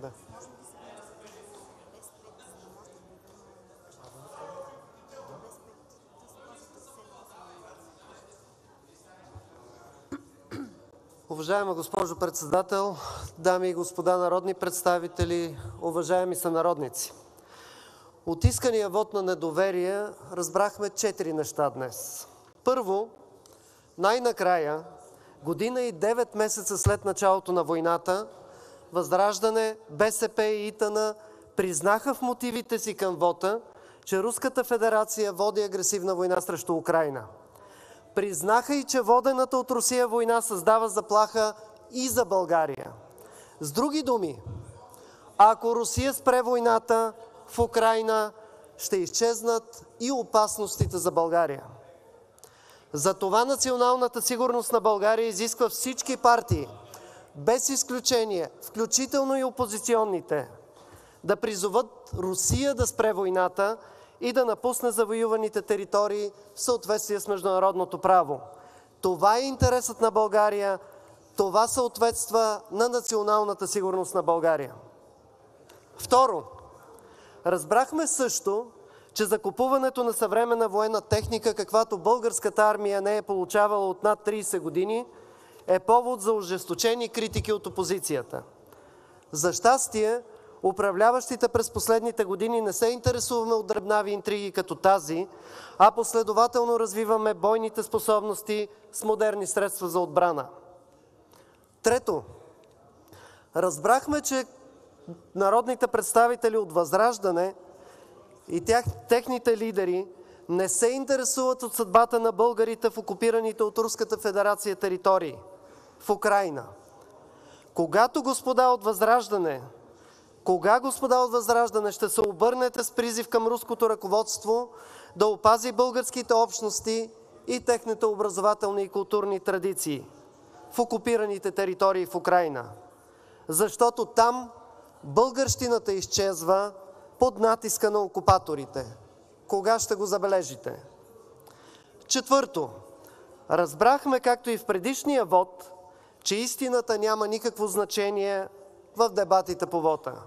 Да. Уважаема госпожо Председател, дами и господа народни представители, уважаеми сънародници! От искания вот на недоверие разбрахме четири неща днес. Първо, най-накрая, година и девет месеца след началото на войната, ВЪЗРАЖДАНЕ, БСП и ИТН признаха в мотивите си към вота, че Руската федерация води агресивна война срещу Украйна. Признаха и че водената от Русия война създава заплаха и за България. С други думи, ако Русия спре войната в Украйна, ще изчезнат и опасностите за България. Затова националната сигурност на България изисква всички партии, без изключение, включително и опозиционните, да призоват Русия да спре войната и да напусне завоюваните територии в съответствие с международното право. Това е интересът на България, това съответства на националната сигурност на България. Второ, разбрахме също, че закупуването на съвременна военна техника, каквато българската армия не е получавала от над 30 години, е повод за ожесточени критики от опозицията. За щастие, управляващите през последните години не се интересуваме от дребнави интриги като тази, а последователно развиваме бойните способности с модерни средства за отбрана. Трето, разбрахме, че народните представители от ВЪЗРАЖДАНЕ и техните лидери не се интересуват от съдбата на българите в окупираните от Руската федерация територии в Украйна. Когато, господа от ВЪЗРАЖДАНЕ, кога, господа от ВЪЗРАЖДАНЕ, ще се обърнете с призив към руското ръководство да опази българските общности и техните образователни и културни традиции в окупираните територии в Украйна? Защото там българщината изчезва под натиска на окупаторите. Кога ще го забележите? Четвърто, разбрахме, както и в предишния вот, че истината няма никакво значение в дебатите по вота.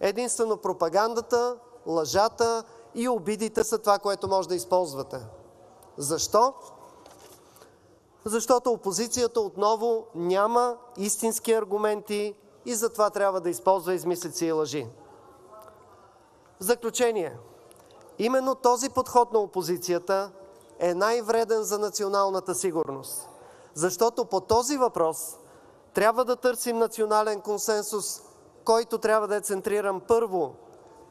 Единствено пропагандата, лъжата и обидите са това, което може да използвате. Защо? Защото опозицията отново няма истински аргументи и затова трябва да използва измислици и лъжи. В заключение, именно този подход на опозицията е най-вреден за националната сигурност, защото по този въпрос трябва да търсим национален консенсус, който трябва да е центриран първо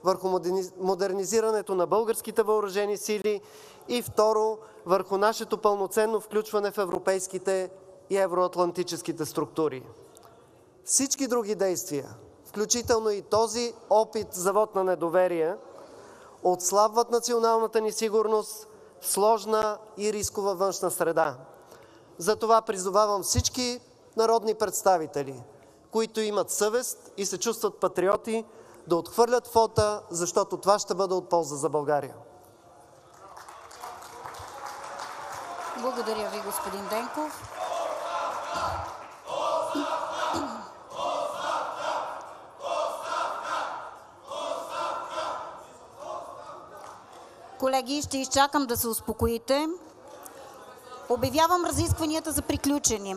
върху модернизирането на българските въоръжени сили и второ върху нашето пълноценно включване в европейските и евроатлантическите структури. Всички други действия, включително и този опит за вот на недоверие, отслабват националната ни сигурност в сложна и рискова външна среда. Затова призовавам всички народни представители, които имат съвест и се чувстват патриоти, да отхвърлят вота, защото това ще бъде от полза за България. Благодаря Ви, господин Денков. Колеги, ще изчакам да се успокоите. Обявявам разискванията за приключени.